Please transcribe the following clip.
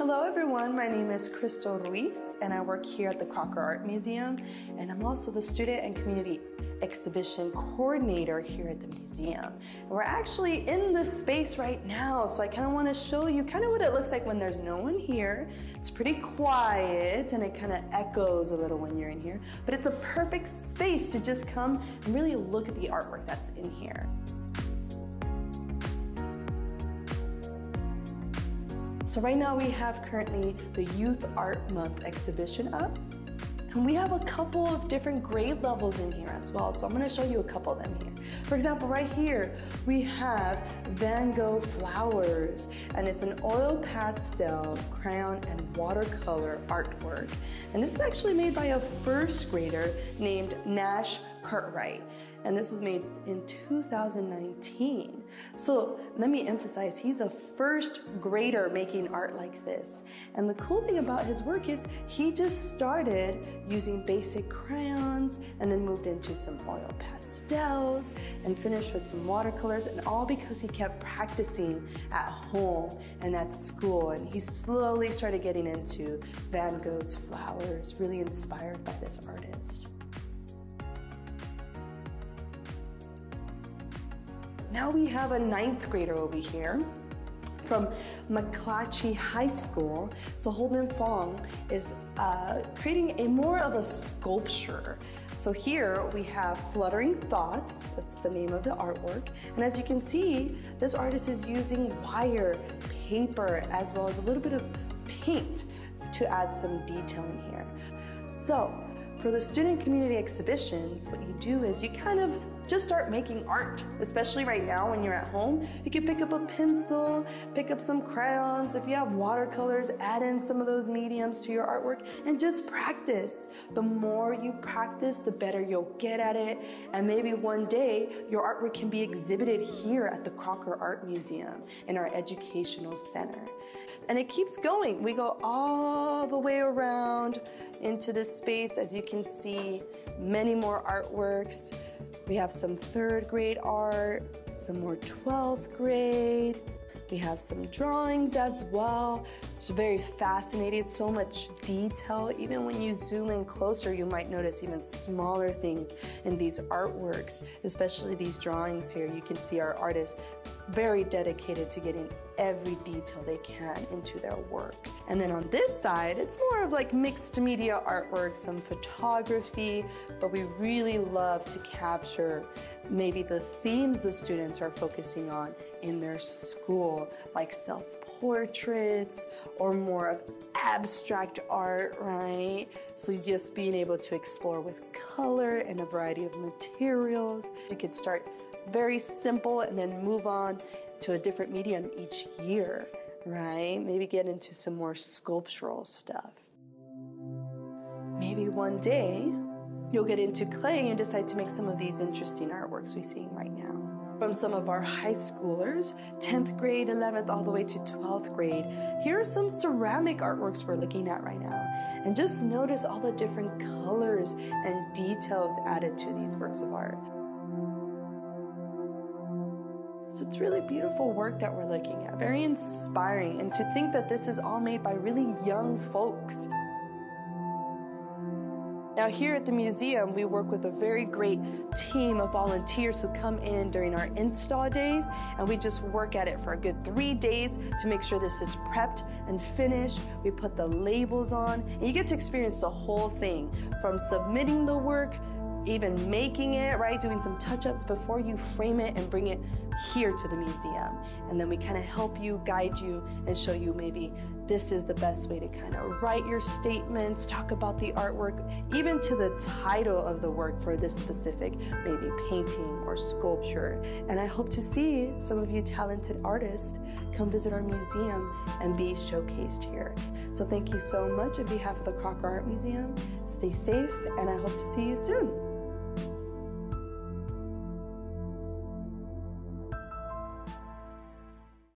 Hello everyone, my name is Crystal Ruiz and I work here at the Crocker Art Museum and I'm also the Student and Community Exhibition Coordinator here at the museum. And we're actually in this space right now so I kind of want to show you kind of what it looks like when there's no one here. It's pretty quiet and it kind of echoes a little when you're in here, but it's a perfect space to just come and really look at the artwork that's in here. So right now we have currently the Youth Art Month exhibition up. And we have a couple of different grade levels in here as well. So I'm gonna show you a couple of them here. For example, right here, we have Van Gogh Flowers, and it's an oil pastel, crayon, and watercolor artwork. And this is actually made by a first grader named Nash Cartwright and this was made in 2019. So let me emphasize, he's a first grader making art like this. And the cool thing about his work is he just started using basic crayons and then moved into some oil pastels and finished with some watercolors and all because he kept practicing at home and at school. And he slowly started getting into Van Gogh's flowers, really inspired by this artist. Now we have a ninth grader over here from McClatchy High School. So Holden Fong is uh, creating a more of a sculpture. So here we have Fluttering Thoughts, that's the name of the artwork. And as you can see, this artist is using wire, paper, as well as a little bit of paint to add some detail in here. So for the student community exhibitions, what you do is you kind of just start making art, especially right now when you're at home. You can pick up a pencil, pick up some crayons. If you have watercolors, add in some of those mediums to your artwork and just practice. The more you practice, the better you'll get at it. And maybe one day your artwork can be exhibited here at the Crocker Art Museum in our educational center. And it keeps going. We go all the way around into this space. As you can see, many more artworks. We have some third grade art, some more 12th grade. We have some drawings as well. It's very fascinating, so much detail. Even when you zoom in closer, you might notice even smaller things in these artworks, especially these drawings here. You can see our artists very dedicated to getting every detail they can into their work. And then on this side, it's more of like mixed media artwork, some photography, but we really love to capture maybe the themes the students are focusing on in their school, like self portraits or more of abstract art, right? So just being able to explore with color and a variety of materials. You could start very simple and then move on to a different medium each year, right? Maybe get into some more sculptural stuff. Maybe one day you'll get into clay and decide to make some of these interesting artworks we're seeing right now. From some of our high schoolers, 10th grade, 11th, all the way to 12th grade, here are some ceramic artworks we're looking at right now. And just notice all the different colors and details added to these works of art. So it's really beautiful work that we're looking at, very inspiring. And to think that this is all made by really young folks. Now, here at the museum, we work with a very great team of volunteers who come in during our install days, and we just work at it for a good three days to make sure this is prepped and finished. We put the labels on, and you get to experience the whole thing from submitting the work even making it, right? Doing some touch ups before you frame it and bring it here to the museum. And then we kind of help you, guide you, and show you maybe this is the best way to kind of write your statements, talk about the artwork, even to the title of the work for this specific maybe painting or sculpture. And I hope to see some of you talented artists come visit our museum and be showcased here. So thank you so much on behalf of the Crocker Art Museum. Stay safe, and I hope to see you soon.